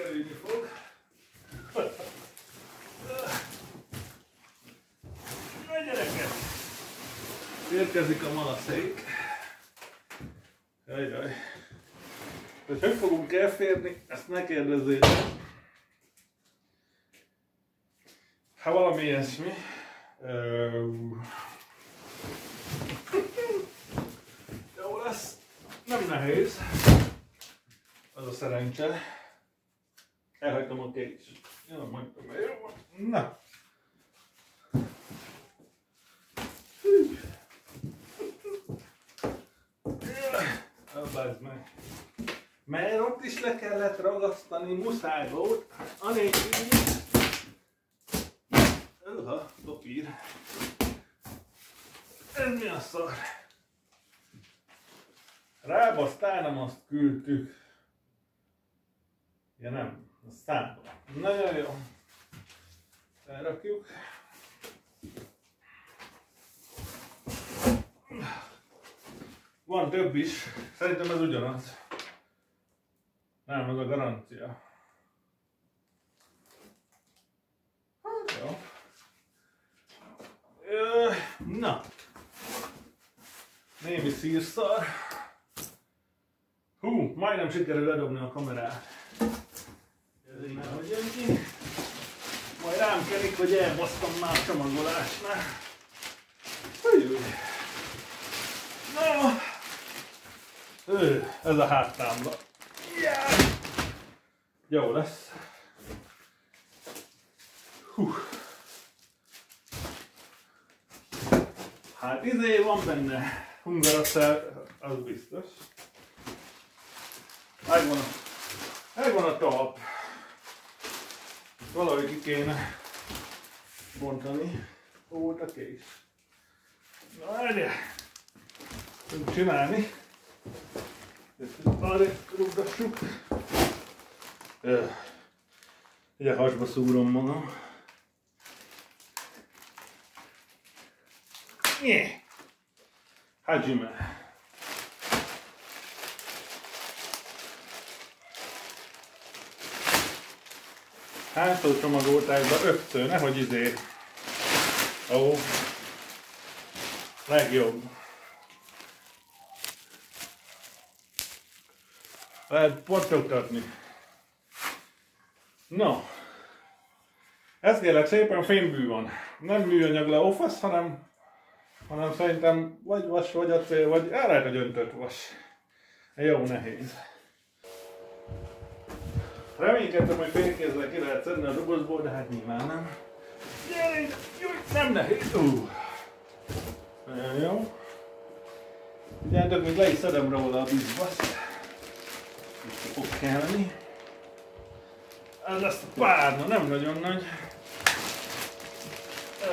sikerülni fog. Na gyerekek! Érkezik a malaszék. Jajjaj. Hogy hogy fogunk elférni, ezt ne kérdezzétek. Ha valami ilyesmi. Jó lesz. Nem nehéz. Az a szerencse. Elhagytam a kés. Jó, mondtam, jó. Na. Abbázd meg. Mert ott is le kellett ragasztani, muszáj volt. Anélkül Öha, papír. Ez mi a szar? Rábasztál, azt küldtük. Ja nem, a számba. Nagyon jó. Elrakjuk. Van több is. Szerintem ez ugyanaz. Nem, ez a garancia. Hát jó. Ö, na. Némi szírszar. Hú, majdnem sikerül ledobni a kamerát. Ki. Majd rám kerik, hogy elbasztam már csomagolásnál. Húj. Na. Ő, ez a háttámla. Yeah. Jó lesz. Hú. Hát izé van benne. Hungaraszer, az biztos. Megvan a, megvan a talp. Valahogy ki kéne bontani. Ó, a kés. Na, erre. Tudjuk csinálni. Arra rúgassuk. Ugye hasba szúrom magam. Nie. Hadzime. Hátul csomagolták be ötször, nehogy izé. Ó. Legjobb. Lehet portogtatni. No. Ez kérlek szépen fémbű van. Nem műanyag le offasz, hanem, hanem szerintem vagy vas, vagy acél, vagy lehet, hogy öntött vas. Jó nehéz. Reménykedtem, hogy félkézzel ki lehet szedni a dobozból, de hát nyilván nem. Gyere, júj, nem nehéz. Nagyon jó. Figyeljetek, még le is szedem róla a bizbaszt. Itt fog kelleni. Ez lesz a párna, nem nagyon nagy.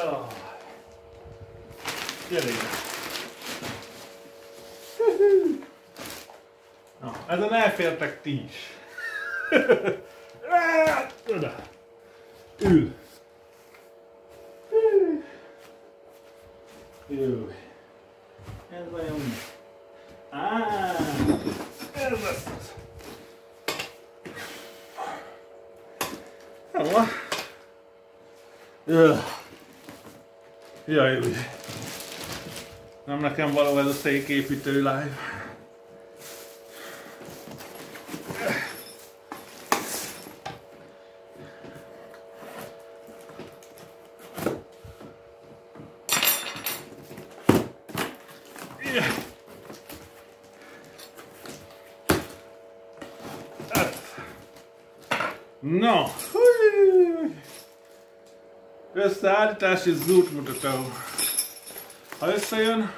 Oh. Gyere ide. Na, ezen elfértek ti is. Oda. Ül. Jó. Ez vajon mi? Á, ez lesz az. Jó. Jaj. Jaj, úgy. Nem nekem való ez a széképítő live. No. Összeállítási zútmutató. Ha összejön,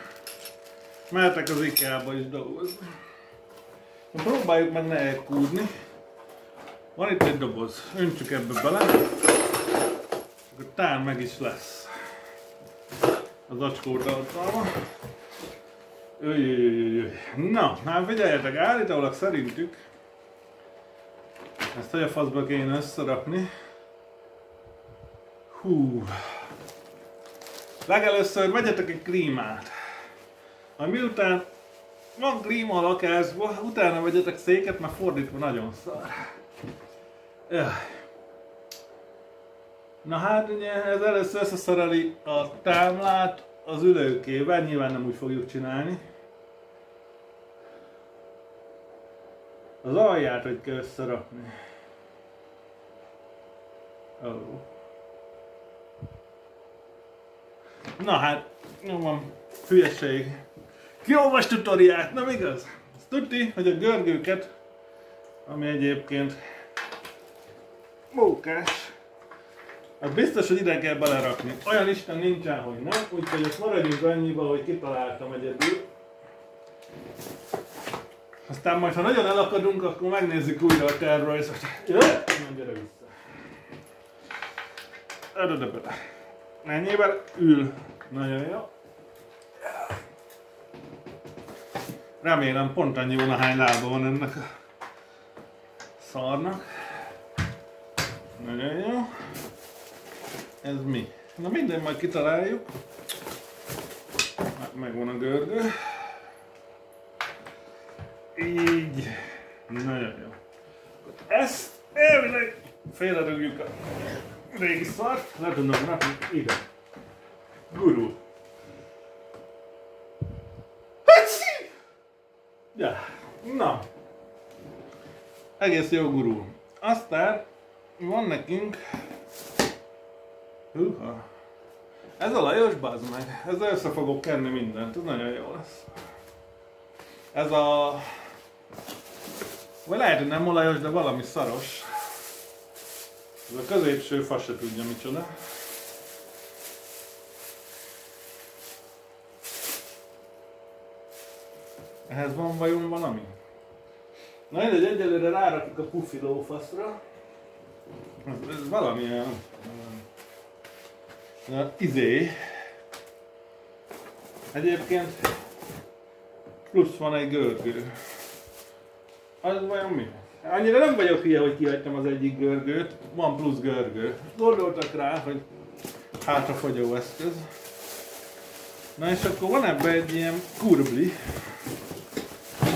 mehetek az IKEA-ba is dolgozni. Próbáljuk meg ne elkúrni. Van itt egy doboz, öntsük ebbe bele. Akkor tán meg is lesz. Az acskó tartalma. Jöjjöjjöjjöjjöj. Na, hát figyeljetek, állítólag szerintük ezt a faszba kéne összerakni? Hú. Legelőször vegyetek egy klímát. Majd miután van klíma a lakásban, utána vegyetek széket, mert fordítva nagyon szar. Na hát ez először összeszereli a támlát az ülőkével, nyilván nem úgy fogjuk csinálni. Az alját, hogy kell összerakni. Oh. Na hát, jó van, hülyeség. Kiolvas tutoriát, nem igaz? Azt tudti, hogy a görgőket, ami egyébként mókás, Hát biztos, hogy ide kell belerakni. Olyan Isten nincsen, hogy nem, úgyhogy ezt maradjunk annyiba, hogy kitaláltam egyedül. Aztán majd, ha nagyon elakadunk, akkor megnézzük újra a. Jöjj! Nem, gyere vissza. Erre bele. Ennyivel ül. Nagyon jó. Remélem pont annyi van, ahány lába van ennek a szarnak. Nagyon jó. Ez mi? Na minden majd kitaláljuk. Megvan a gördő. Így. Nagyon jó. Ezt elvileg félredugjuk a régi szart. Le tudom rakni ide. Guru. Ja. Na. Egész jó gurú. Aztán van nekünk Húha. Ez a Lajos, bazd meg. Ezzel össze fogok kenni mindent, ez nagyon jó lesz. Ez a... Vagy lehet, hogy nem olajos, de valami szaros. Ez a középső fa se tudja micsoda. Ehhez van vajon valami? Na egy egyelőre rárakjuk a puffi lófaszra. Ez, ez valamilyen Na, izé. Egyébként plusz van egy görgő. Az vajon mi? Annyira nem vagyok hülye, hogy kihagytam az egyik görgőt. Van plusz görgő. Gondoltak rá, hogy hátrafagyó eszköz. Na és akkor van ebben egy ilyen kurbli,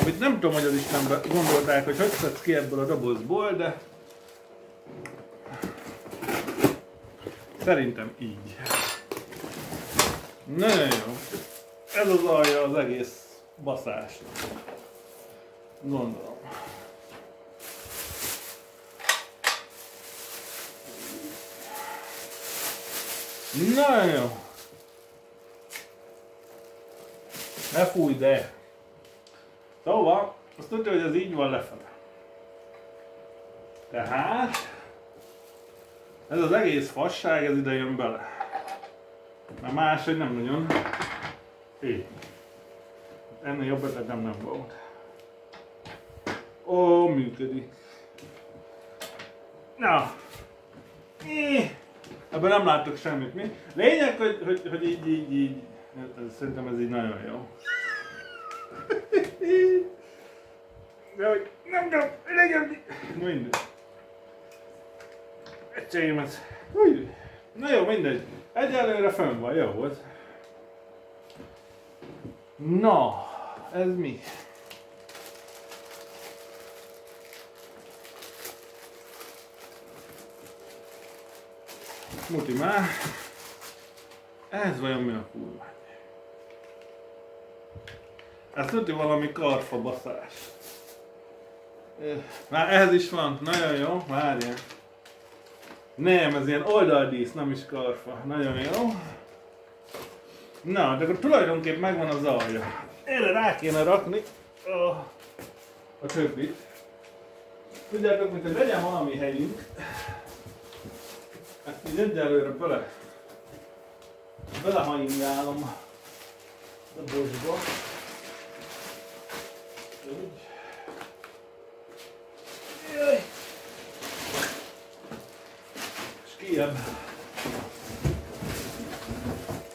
amit nem tudom, hogy az Istenben gondolták, hogy hogy szedsz ki ebből a dobozból, de Szerintem így. Nagyon jó. Ez az alja az egész baszásnak. Gondolom. Nagyon jó. Ne fúj, de. Szóval, azt tudja, hogy ez így van lefele. Tehát, ez az egész fasság, ez ide jön bele. Mert máshogy nem nagyon. Így. Ennél jobb ötlet nem, nem volt. Ó, működik. Na. Ebben nem láttok semmit, mi? Lényeg, hogy, hogy, hogy így, így, így. Szerintem ez így nagyon jó. De hogy nem tudom, legyen... Mindegy. Öcseimet. Na jó, mindegy. Egyelőre fönn van, jó volt. Na, ez mi? Muti már. Ez vajon mi a kurva? Ez tudja valami karfa baszás. Már ehhez is van, nagyon jó, várjál. Nem, ez ilyen oldaldísz, nem is karfa. Nagyon jó. Na, de akkor tulajdonképpen megvan az alja. Erre rá kéne rakni a, a többit. Tudjátok, mint hogy legyen valami helyünk. Ezt így egyelőre bele belehajingálom a bocsba. Úgy. Jaj. kijebb.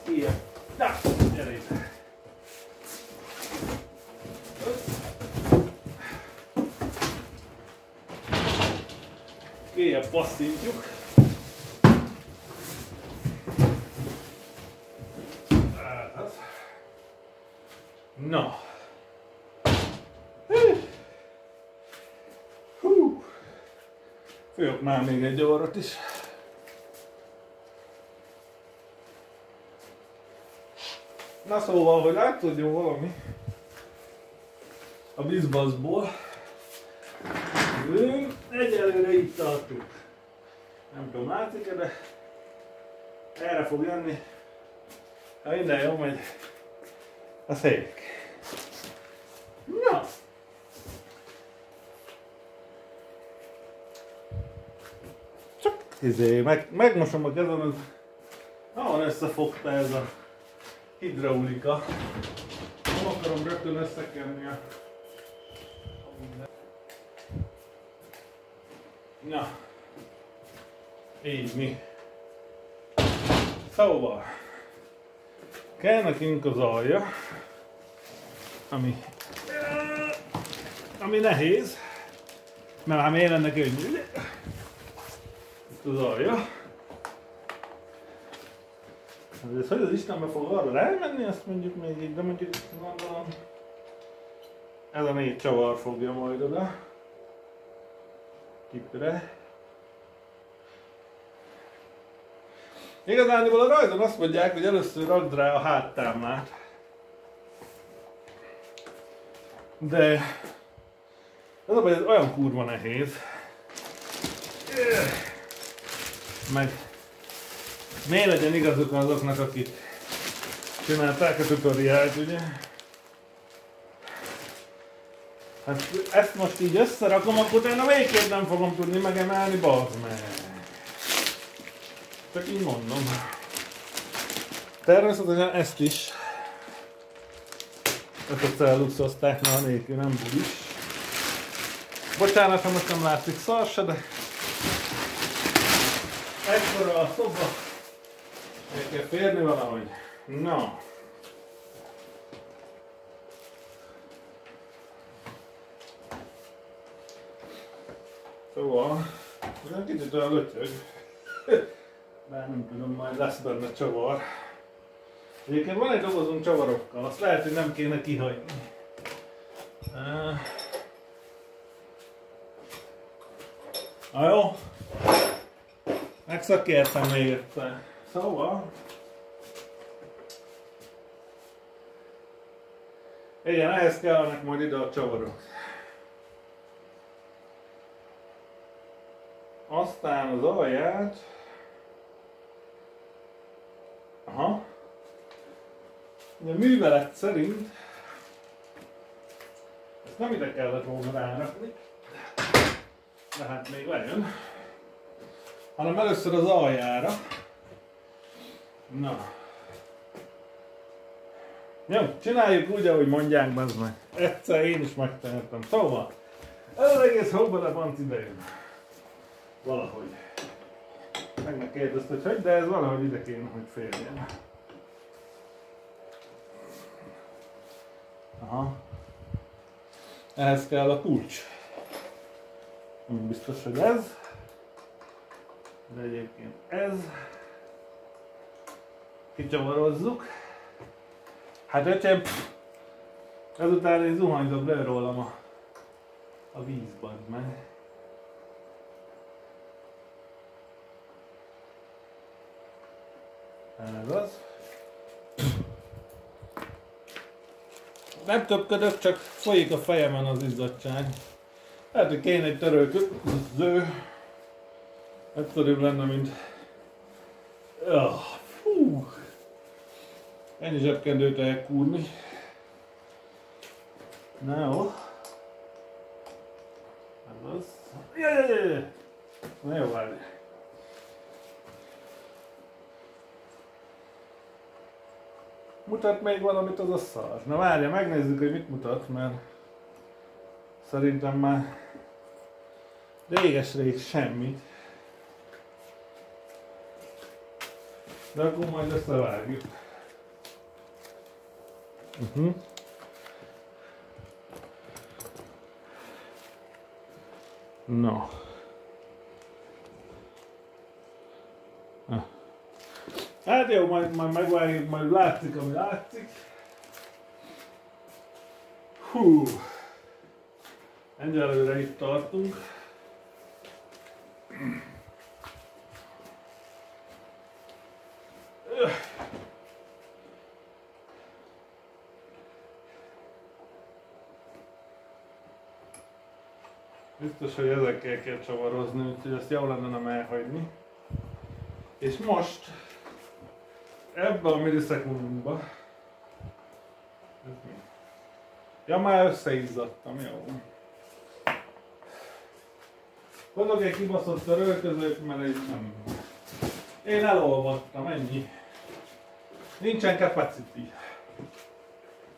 Kijebb. Na, gyere itt. Kijebb passzintjuk. Na. Főjök már még egy orrot is. Na szóval, hogy látszódjon valami a bizbaszból, egyelőre itt tartunk. Nem tudom, látszik de erre fog jönni. Ha minden jó megy, a szék. Na! Csak izé, meg, megmosom a kezem, az nagyon összefogta ez a hidraulika. Nem akarom rögtön összekenni a Na, így mi. Szóval, kell nekünk az alja, ami, ami nehéz, mert már miért lenne könnyű, Itt az alja. Hát ez hogy az Istenbe fog arra elmenni, azt mondjuk még így, de mondjuk gondolom ez a négy csavar fogja majd oda. Kipre. Igazán a rajzon azt mondják, hogy először rakd rá a háttámát. De ez a baj, ez olyan kurva nehéz. Meg miért legyen igazuk azoknak, akik csinálták a tutoriált, ugye? Hát ezt most így összerakom, akkor utána végképp nem fogom tudni megemelni, bazd meg. Csak így mondom. Természetesen ezt is. Ezt a celluxozták, na nélkül nem is. Bocsánat, ha most nem látszik szar se, de ekkora a szoba. El kell férni valahogy. Na. Szóval, olyan kicsit olyan lötyög. Bár nem tudom, majd lesz benne csavar. Egyébként van egy dobozunk csavarokkal, azt lehet, hogy nem kéne kihagyni. Na jó, megszakértem érte. Szóval, igen, ehhez kellene majd ide a csavarok. Aztán az alját... Aha. A művelet szerint ezt nem ide kellett volna rárakni, de hát még lejön, hanem először az aljára. Na. Jó, csináljuk úgy, ahogy mondják, meg. Egyszer én is megtehetem. Szóval, ez az egész hóban a pont idejön. Valahogy. Meg megkérdezte, hogy hogy, de ez valahogy ide kéne, hogy férjen. Aha. Ehhez kell a kulcs. Nem biztos, hogy ez. De egyébként ez. Kicsavarozzuk. Hát öcsém, ezután én zuhanyzok le rólam a, a vízban, meg. Ez az. Nem többködök, csak folyik a fejemen az izzadság. Lehet, hogy kéne egy törölköző. Egyszerűbb lenne, mint... Oh, fú. Ennyi zsebkendőt elkúrni. Na jó. Ez az. Jaj, jaj, jaj. Na jó, várj. Mutat még valamit az a szar. Na várja, megnézzük, hogy mit mutat, mert szerintem már réges-rég semmit. De akkor majd összevágjuk. Uh-huh. No. Hát jó, majd, majd megvárjuk, majd látszik, ami látszik. Hú. Egyelőre itt tartunk. Biztos, hogy ezekkel kell csavarozni, úgyhogy ezt jó lenne nem elhagyni. És most ebbe a millisekundumba ez mi? Ja, már összeizzadtam, jó. Hozok egy kibaszott törölközőt, mert egy nem... Én elolvadtam, ennyi. Nincsen capacity.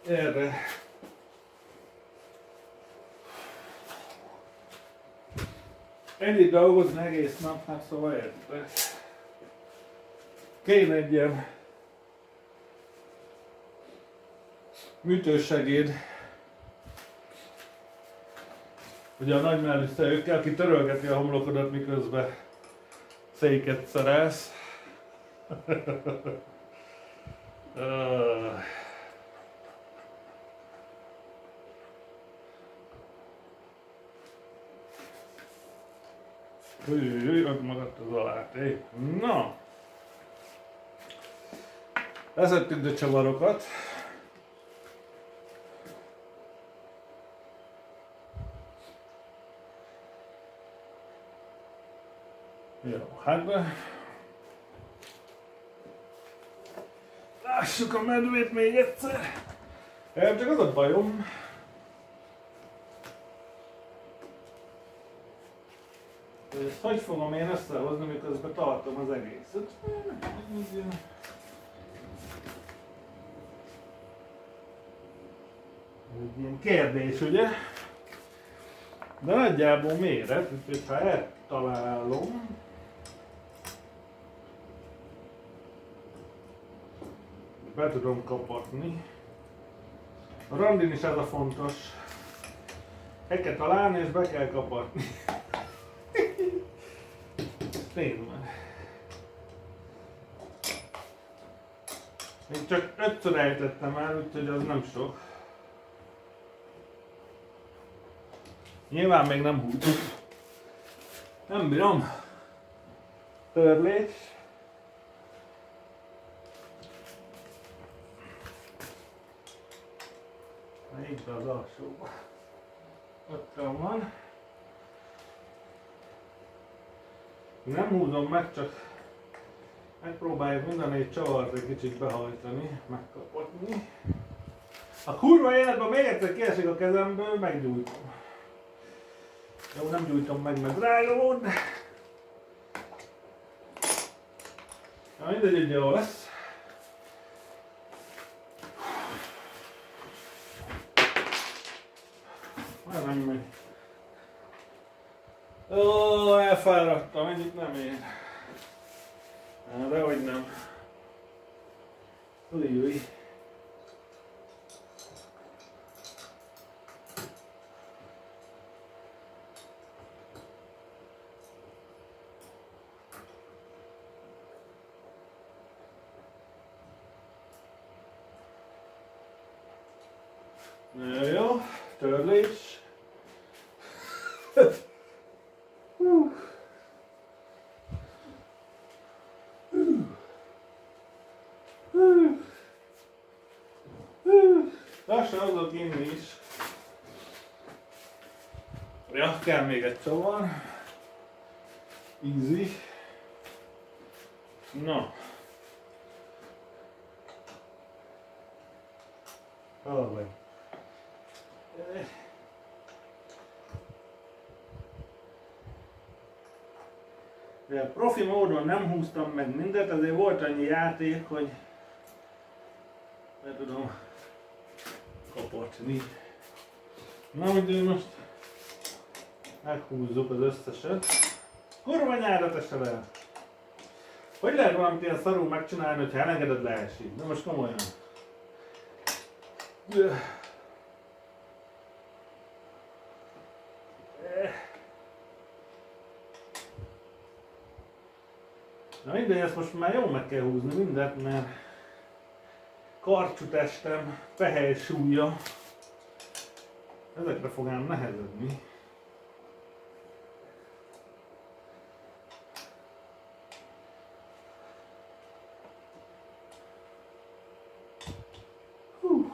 Erre. Ennyit dolgozni egész nap, hát szóval érted. Kéne egy ilyen műtősegéd. Ugye a nagymelű szőkkel, aki törölgeti a homlokodat, miközben széket szerelsz. uh. Új, ott maradt az aláté. Na! Leszettük a csavarokat. Jó, hát be. Lássuk a medvét még egyszer. Nem csak az a bajom, Ezt hogy fogom én összehozni, miközben tartom az egészet? Egy ilyen kérdés, ugye? De nagyjából méret, úgyhogy ha eltalálom, be tudom kapatni. A randin is ez a fontos. Meg kell találni és be kell kapatni. Meg. Még csak ötször ejtettem el, úgyhogy az nem sok. Nyilván még nem húgy. Nem bírom. Törlés. Itt az alsóba. Ott van. Nem húzom meg, csak megpróbáljuk minden egy csavart egy kicsit behajtani, megkapatni. A kurva életben még egyszer kiesik a kezemből, meggyújtom. Jó, nem gyújtom meg, mert de... Na mindegy, hogy jó lesz. Már nem megy. Ó, elfáradtam, ennyit nem ér. De hogy nem. Ujj, Jó, törlés. Azok inni is. Ja, kell még egy csavar. Easy. Na. Hol vagy? Profi módon nem húztam meg mindent, azért volt annyi játék, hogy be tudom kapatni. Na, hogy most meghúzzuk az összeset. Kurva nyárat esel el! Hogy lehet valamit ilyen szarul megcsinálni, hogyha elengeded leesik? De most komolyan. Na mindegy, ezt most már jó meg kell húzni mindent, mert karcsú testem, fehér súlya, Ezekre fog ám nehezedni. Hú.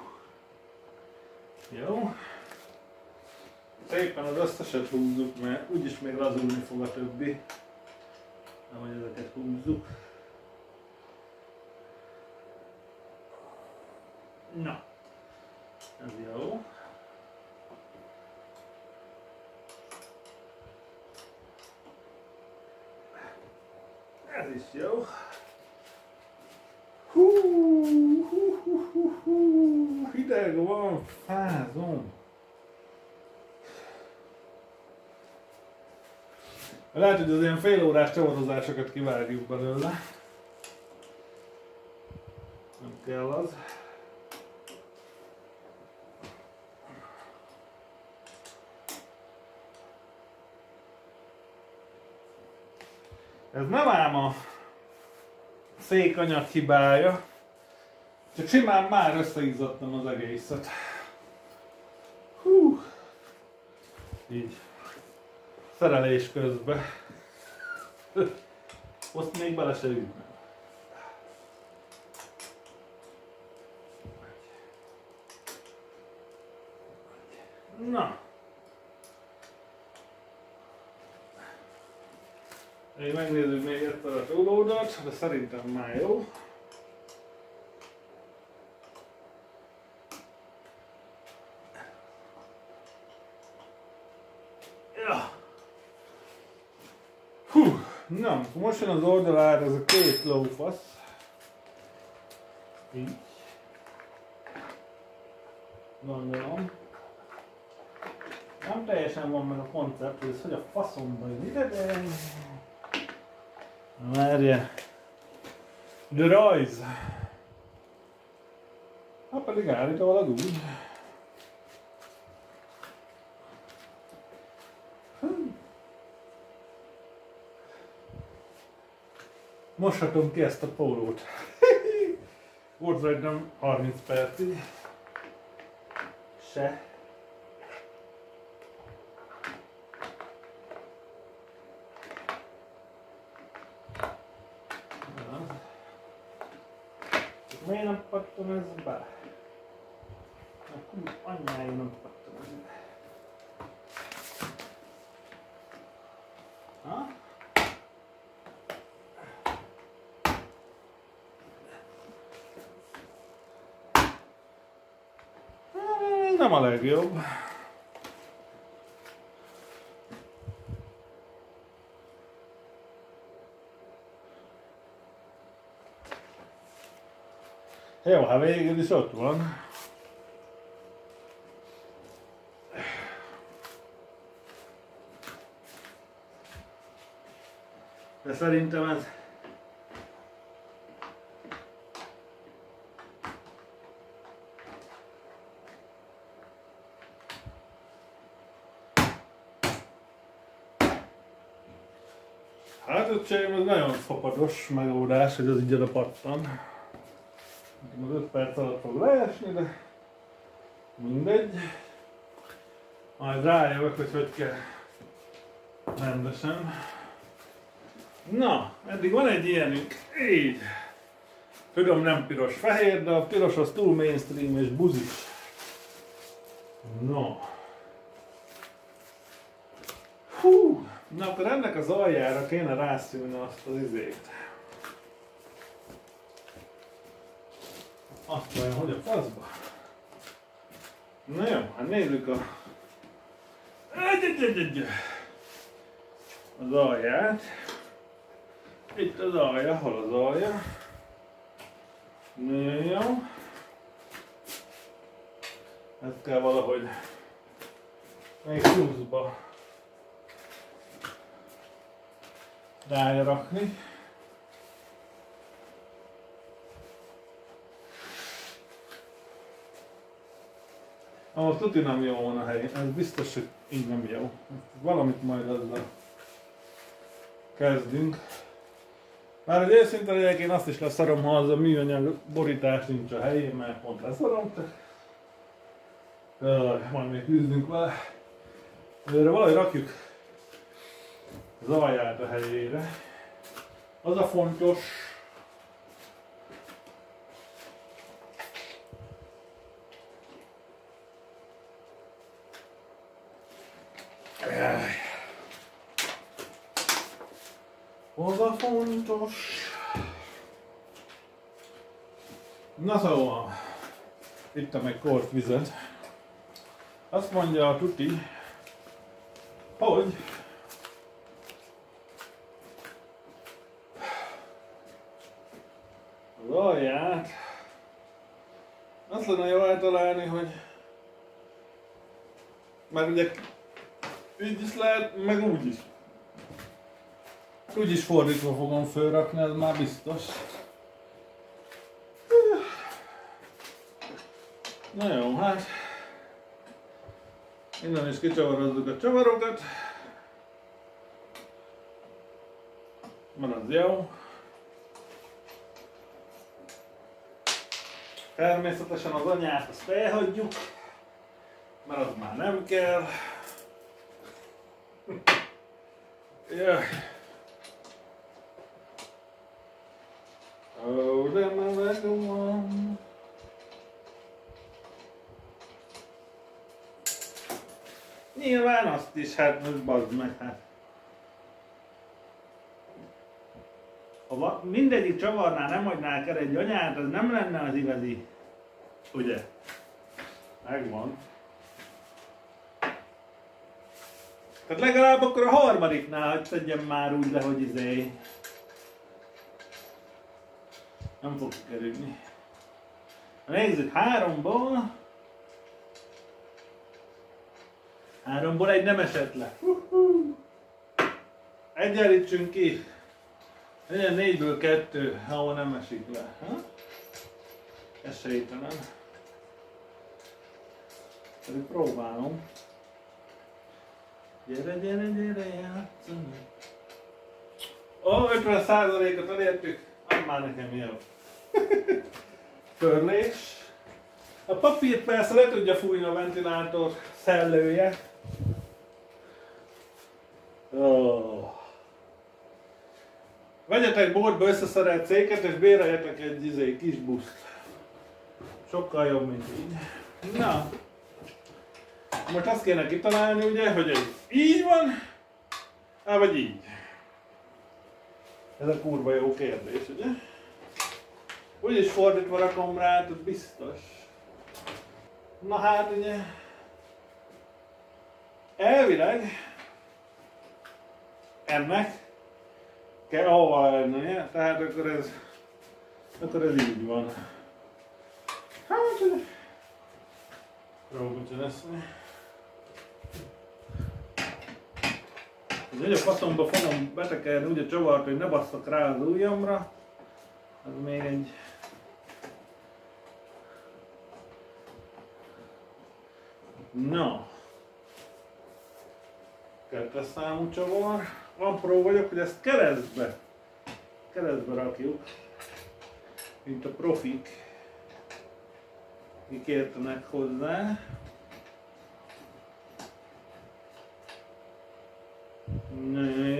Jó. Szépen az összeset húzzuk, mert úgyis még lazulni fog a többi. Nem, hogy ezeket húzzuk. Na. Ez jó. Hideg van, fázom. Lehet, hogy az ilyen fél órás csavarozásokat kivágjuk belőle. Nem kell az. Ez nem ám a székanyag hibája, csak simán már összeizzadtam az egészet. Hú. Így. Szerelés közben. Azt még bele se ütne. Na. Még megnézzük még egyszer a túlódat, de szerintem már jó. Ja. Hú, na, most jön az oldalára ez a két lófasz. Így. Gondolom. Nem teljesen van meg a koncept, hogy ez hogy a faszomba jön ide, de... Várja. De rajz. Hát pedig állítólag úgy. Moshatom ki ezt a pólót. Volt rajtam 30 percig. Se. Miért nem pattan ez be? Akkor anyája nem pattan Nem a legjobb. Jó, hát végül is ott van. De szerintem ez Öcsém, ez nagyon fapados megoldás, hogy az így oda pattan. Az 5 perc alatt fog leesni, de mindegy. Majd rájövök, hogy hogy kell rendesen. Na, eddig van egy ilyenünk. Így. Tudom, nem piros-fehér, de a piros az túl mainstream és buzis. No. Hú, na akkor ennek az aljára kéne rászülni azt az izét. Azt vajon, hogy a faszba? Na jó, hát nézzük a... Az alját. Itt az alja, hol az alja? Na jó. Ezt kell valahogy még pluszba rárakni. Ahhoz tuti nem jó van a hely, ez biztos, hogy így nem jó. Valamit majd ezzel kezdünk. Már hogy őszinte legyek, én azt is leszarom, ha az a műanyag borítás nincs a helyén, mert pont leszarom, csak Jaj, majd még küzdünk vele. Erre valahogy rakjuk az alját a helyére. Az a fontos. Az a fontos. Na szóval, itt a meg kort vizet. Azt mondja a tuti, hogy az alját azt lenne jó eltalálni, hogy mert ugye így is lehet, meg úgy is. Úgy is fordítva fogom fölrakni, ez már biztos. Na jó, hát innen is kicsavarozzuk a csavarokat. Van az jó. Természetesen az anyát azt felhagyjuk, mert az már nem kell. Jaj. Oh, de már van. Nyilván azt is, hát most bazd meg, hát. Ha mindegyik csavarnál nem hagynák el egy anyát, az nem lenne az igazi. Ugye? Megvan. Tehát legalább akkor a harmadiknál, hogy tegyem már úgy le, hogy izé... Nem fog kerülni. Nézzük, háromból... Háromból egy nem esett le. Egyenlítsünk ki. Legyen négyből kettő, ahol nem esik le. Ha? Esélytelen. Pedig próbálom. Gyere, gyere, gyere, játszani. Ó, 50 százalékot elértük. Add már nekem jó. Törlés. A papírt persze le tudja fújni a ventilátor szellője. Oh. Vegyetek boltba összeszerelt céket és béreljetek egy izé, kis buszt. Sokkal jobb, mint így. Na. Most azt kéne kitalálni ugye, hogy ez így van, á, vagy így. Ez a kurva jó kérdés, ugye? Úgyis fordítva rakom rá, ez biztos. Na hát ugye, elvileg ennek kell ahova lennie, tehát akkor ez, akkor ez így van. Hát, ugye, próbáljuk csinálni. Egy a faszomba fogom betekerni úgy a csavart, hogy ne basszak rá az ujjamra. Ez még egy... No. Kettes számú csavar. Apró vagyok, hogy ezt keresztbe, keresztbe rakjuk. Mint a profik. Értenek hozzá.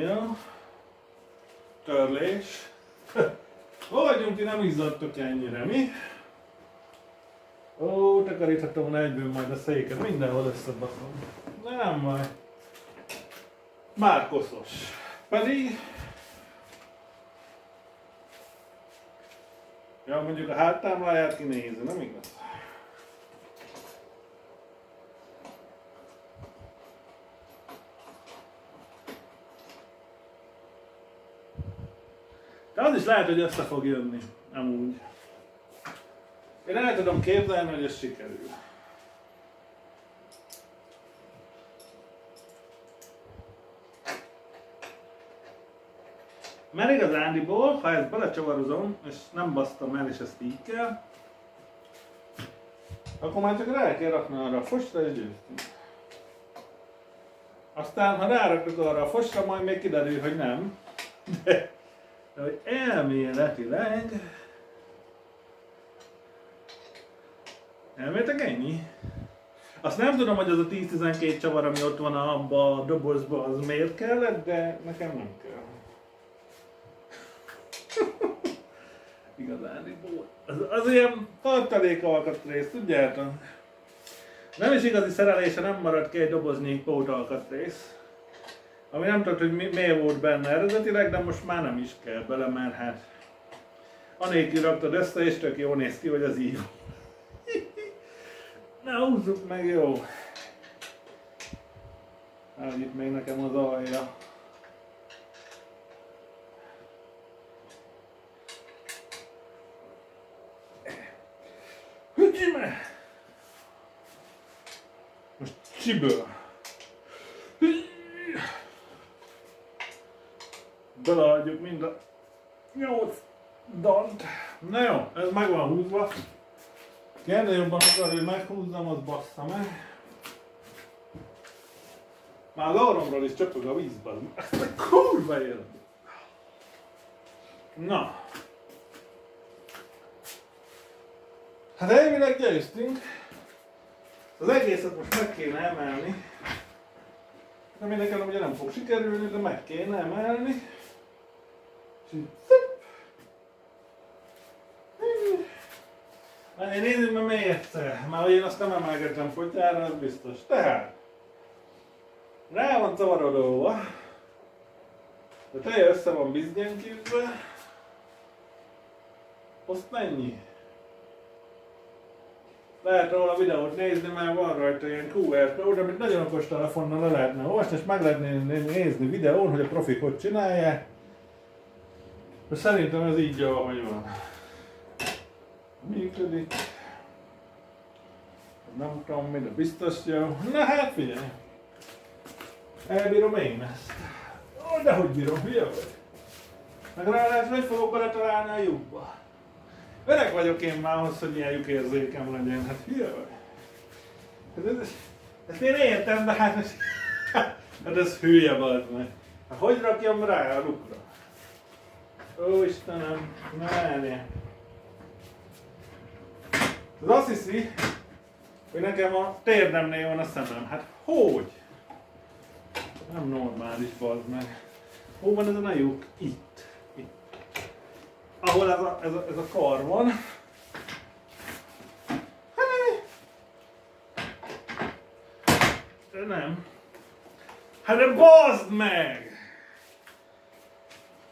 Jó. Törlés. Hol vagyunk, ti nem izzadtok ennyire, mi? Ó, takaríthatom volna egyből majd a széket, mindenhol összebakom. De nem baj. Már koszos. Pedig... Ja, mondjuk a háttámláját kinézi, nem igaz? De az is lehet, hogy össze fog jönni, amúgy. Én el tudom képzelni, hogy ez sikerül. Mert igazándiból, ha ezt belecsavarozom, és nem basztam el, és ezt így kell, akkor már csak rá kell rakni arra a fosra, és győztünk. Aztán, ha rárakod arra a fosra, majd még kiderül, hogy nem. De, de hogy elméletileg... Elméletek ennyi? Azt nem tudom, hogy az a 10-12 csavar, ami ott van abban a dobozban, az miért kellett, de nekem nem kell. Igazán Az, az ilyen tartalék alkatrész, tudjátok? Nem is igazi szerelése, nem maradt ki egy doboznyi pótalkatrész. Ami nem tudod, hogy mi, miért volt benne eredetileg, de most már nem is kell bele, mert hát anélkül raktad össze, és tök jó néz ki, hogy az így Na, húzzuk meg, jó. Hát itt még nekem az alja. Hügyime! Most csiből. Beleadjuk mind a nyolc dant. Na jó, ez meg van húzva. Kérde jobban akar, hogy meghúzzam, az bassza meg. Már az orromról is csöpög a vízben. Ezt a kurva élet. Na. Hát elvileg győztünk. Az egészet most meg kéne emelni. De mindenképpen ugye nem fog sikerülni, de meg kéne emelni. Így én nézzük meg még egyszer. Már én azt nem emelgetem fotyára, az biztos. Tehát, rá van zavarodóva. A teje össze van bizgyenkívve. Azt mennyi? Lehet róla videót nézni, mert van rajta ilyen QR kód, amit nagyon okos telefonnal le lehetne olvasni, és meg lehetne nézni videón, hogy a profik hogy csinálják. Szerintem ez így jó, ahogy van. Működik. Nem tudom, mi, de biztos jó. Na hát figyelj! Elbírom én ezt. Ó, de hogy bírom, hülye vagy? Meg ráadásul hogy fogok beletalálni a lyukba? Öreg vagyok én már ahhoz, hogy ilyen lyukérzékem legyen. Hát hülye vagy? Hát ez, ezt én értem, de hát ez, hát ez hülye vagy. Hát hogy rakjam rá a lukra? Ó Istenem, ne várjál. Az azt hiszi, hogy nekem a térdemnél van a szemem. Hát hogy? Nem normális, bazd meg. Hol van ez a najuk? Itt. Itt. Ahol ez a, ez a, ez a kar van. De nem. Hát de bazd meg!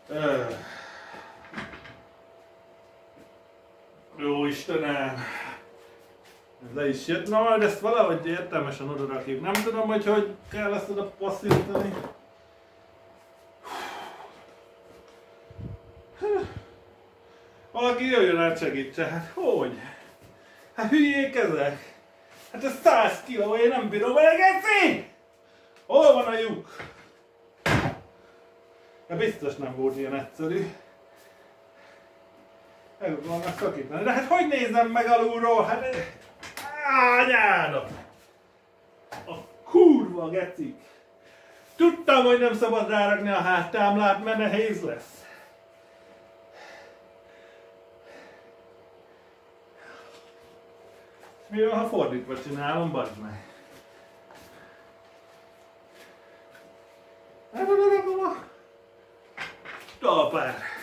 Öh. Jó Istenem! Le is jött. Na majd ezt valahogy értelmesen oda rakjuk. Nem tudom, hogy hogy kell ezt oda passzítani. Valaki jöjjön át segítse. Hát hogy? Hát hülyék ezek? Hát ez 100 kiló, én nem bírom elegetni! Hol van a lyuk? De biztos nem volt ilyen egyszerű. Meg vannak szakítani. De hát hogy nézem meg alulról? Hát anyádat! A kurva gecik! Tudtam, hogy nem szabad rárakni a háttámlát, mert nehéz lesz. Mi van, ha fordítva csinálom, bazd meg? Hát talpár.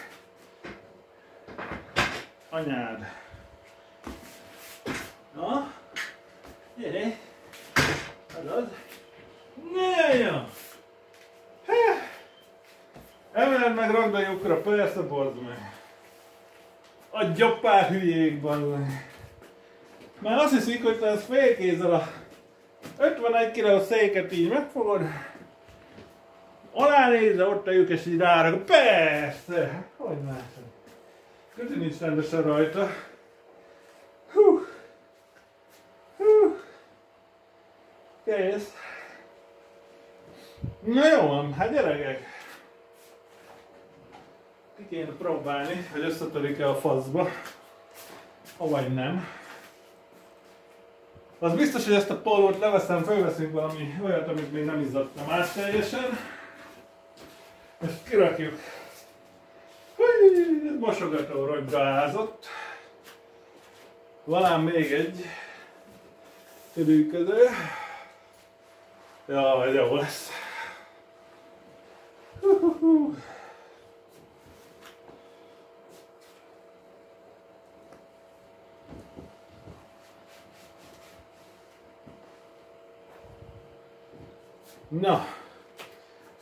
Anyád. Na? Gyere! Adod! Nagyon! Emeld meg, rakd a lyukra, persze, bozd meg! Adja pár hülyék, bazd! Mert azt hiszik, hogy te ezt félkézzel a 51 kg széket így megfogod, alá nézze, ott a lyuk, és így rárak. Persze! Hogy másod? Közi nincs rendesen rajta. Hú! Hú! Kész. Na jó van, hát gyerekek. Ki kéne próbálni, hogy összetörik-e a faszba. Vagy nem. Az biztos, hogy ezt a pólót leveszem, felveszünk valami olyat, amit még nem izzadtam át teljesen. Ezt kirakjuk. Mosogató rongyra ázott. Van még egy időködő. Ja, jó lesz. Na,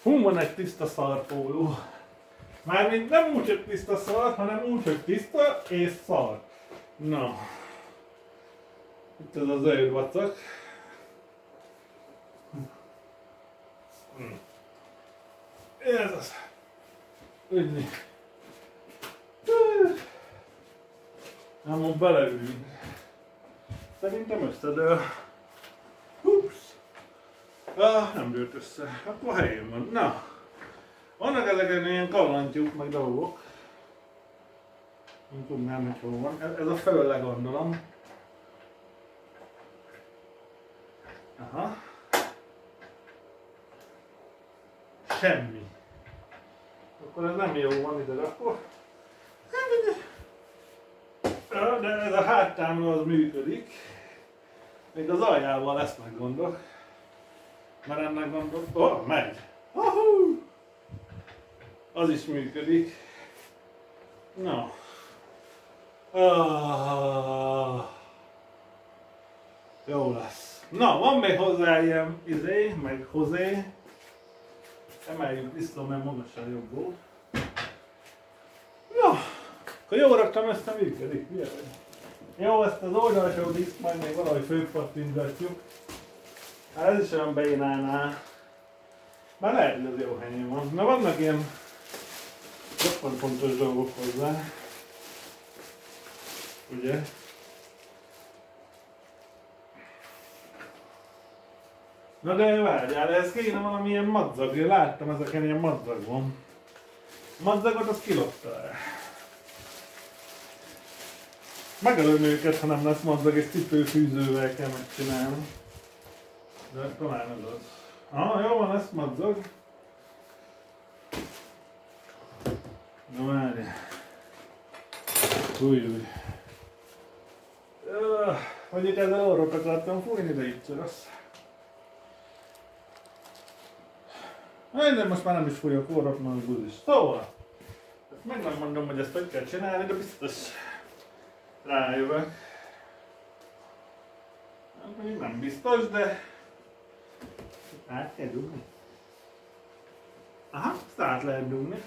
hú, van egy tiszta szarpóló. Mármint nem úgy, hogy tiszta szar, hanem úgy, hogy tiszta és szar. Na. Itt ez az zöld vacak. Ez az. Úgy. Nem mond beleülünk. Szerintem összedől. Ups. Ah, nem dőlt össze. Akkor helyén van. Na. Vannak ezeken ilyen kalantyúk, meg dolgok. Nem tudnám, hogy hol van. Ez, ez a fölle gondolom. Aha. Semmi. Akkor ez nem jó van ide, akkor. De ez a háttámla az működik. Még az aljával lesz meg gondok. Mert ennek gondok. Oh, megy! Az is működik. Na. Ah. Jó lesz. Na, van még hozzá ilyen izé, meg hozé. Emeljük vissza, mert magasan jobb volt. Na, akkor jól raktam ezt a működik. Jó, ezt az oldalsó diszt majd még valahogy főpattintgatjuk. Hát ez is olyan bénálná. Már lehet, hogy az jó helyén van. Na vannak ilyen roppant fontos dolgok hozzá. Ugye? Na de várjál, ez kéne valamilyen madzag, én láttam ezeken ilyen madzag van. Madzagot azt kilopta el. Megelőm őket, ha nem lesz madzag, és cipőfűzővel kell megcsinálni. De talán ez az. Ah, jó van, lesz madzag. Na várj. Új, új. Uh, mondjuk ezzel orrot akartam fújni, de itt rossz. De most már nem is fújok orrot, mert buzis. Szóval, meg nem mondom, hogy ezt hogy kell csinálni, de biztos rájövök. Nem biztos, de át kell dugni. Aha, ezt át lehet dugni.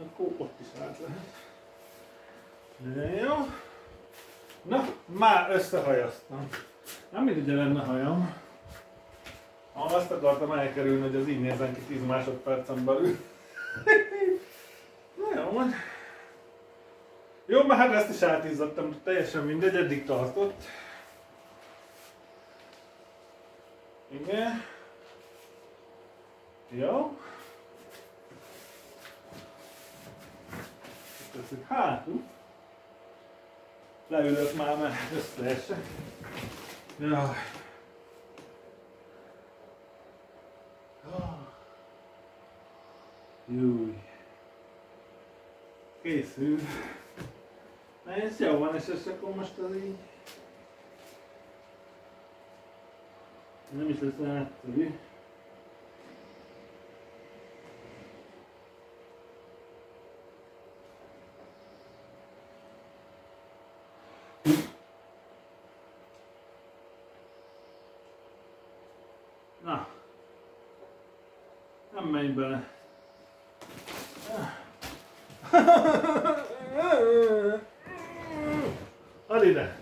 Akkor ott is át lehet. Jó. Na, már összehajaztam. Nem mindig lenne hajam. Ha azt akartam elkerülni, hogy az így nézzen ki 10 másodpercen belül. Na jó, van. Jó, már hát ezt is átízottam, teljesen mindegy, eddig tartott. Igen. Jó. Tesszük hátul. Leülök már, mert összeesek. Jaj. Júj. Készül. Na ez jó van, és ez akkor most az így... Nem is lesz átszerű. Na. Nem menj bele. Add ide!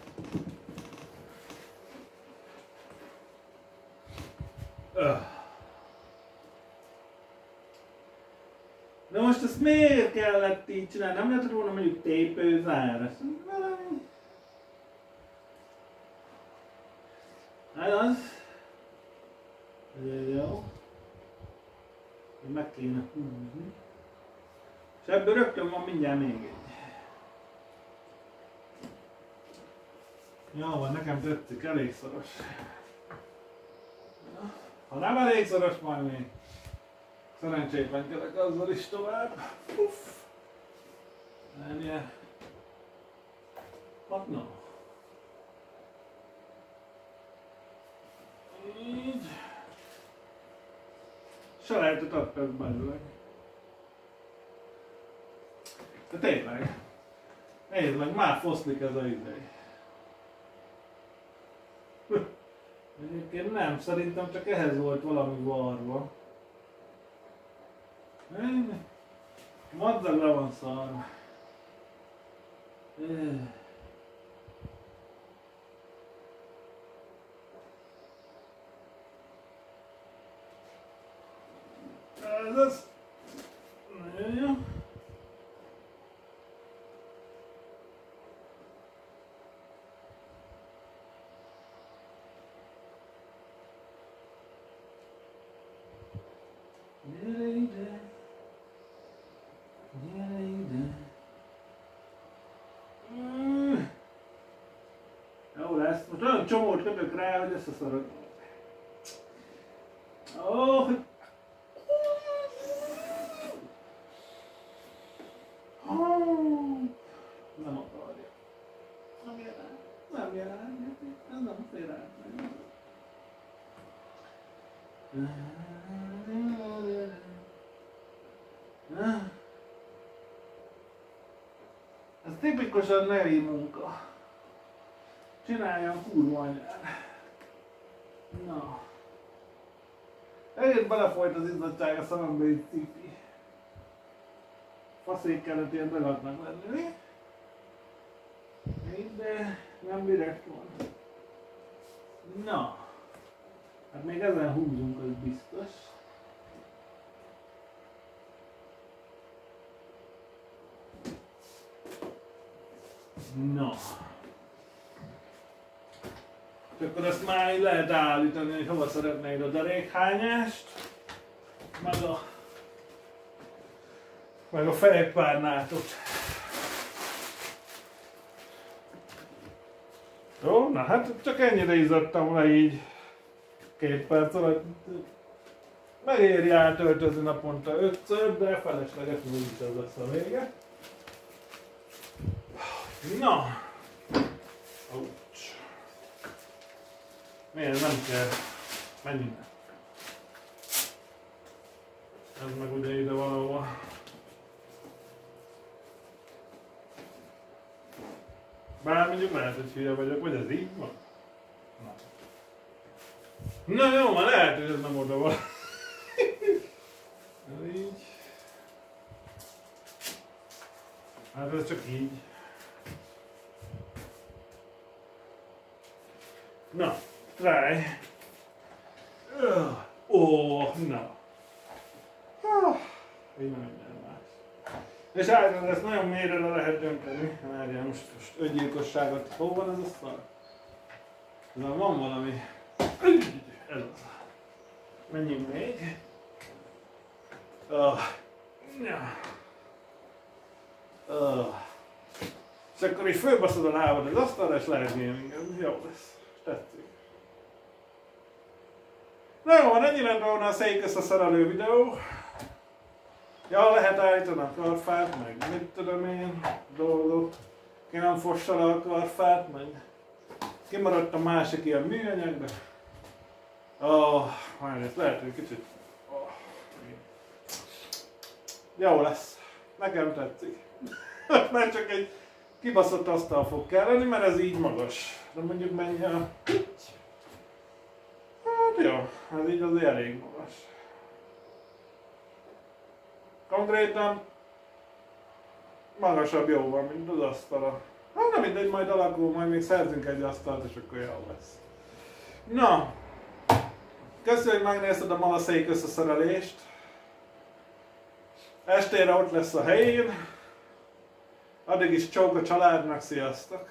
De most ezt miért kellett így csinálni? Nem lehetett volna mondjuk tépőzár? Ezt valami... Hát az... Jó. Meg kéne húzni. És ebből rögtön van mindjárt még egy. Jó van, nekem tetszik, elég szoros. Ha nem elég szoros, majd még szerencsétlenkedek azzal is tovább. Uff. Ennyi. Hát no. Így. Lehetett adtak belőle. De tényleg. Nézd meg, már foszlik ez a idej. Egyébként nem, szerintem csak ehhez volt valami varva. Madzag le van szarva. Ez az. Nagyon jó. Gyere ide. Gyere ide. Mm. Jó lesz. Most olyan csomót kötök rá, hogy összeszarok. Ó, oh, hogy Nem akarja. Nem jelent. Nem jelent. Ez nem fér át. Tipikusan nevi munka. Csináljam kurva anyád. Na. Egész belefolyt az izzadság a szemembe egy cipi. Faszék kellett ilyen dagadnak lenni. De nem direkt van. Na. Hát még ezen húzunk, az biztos. Na. És akkor ezt már lehet állítani, hogy hova szeretnéd a derékhányást, meg a, meg a fejpárnátot. Jó, na hát csak ennyire izzadtam le így két perc alatt. Megéri átöltözni naponta ötször, de felesleges úgyis ez lesz a vége. Na! Ouch. Miért nem kell? Menjünk. Ez meg ugye ide valahol. Bár mondjuk lehet, hogy hülye vagyok, vagy ez így van? Na. Na jó, már lehet, hogy ez nem oda van. ez így. Hát ez csak így. Na, try. Ó, oh, na. Ah, így nem minden más. És általában ezt nagyon mélyre le lehet dönteni. Várjál, most, most öngyilkosságot. Hol van ez a szar? Ez van valami. Ez az. Menjünk még. Oh. Ja. Oh. És akkor így fölbaszod a lábad az asztalra, és lehet gamingem. Jó lesz. Tetszik. Na van, ennyi lenne volna a szék összeszerelő videó. Ja, lehet állítani a karfát, meg mit tudom én, dolgok. Ki nem fossa le a karfát, meg kimaradt a másik ilyen műanyag, de... Oh, majd ez lehet, hogy kicsit... Oh, jó lesz. Nekem tetszik. mert csak egy kibaszott asztal fog kelleni, mert ez így magas. De mondjuk mennyi a... Hát jó, ez így azért elég magas. Konkrétan magasabb jó van, mint az asztala. Hát nem mindegy, majd alakul, majd még szerzünk egy asztalt, és akkor jó lesz. Na, köszönjük, hogy megnézted a malaszék összeszerelést. Estére ott lesz a helyén. Addig is csók a családnak, sziasztok!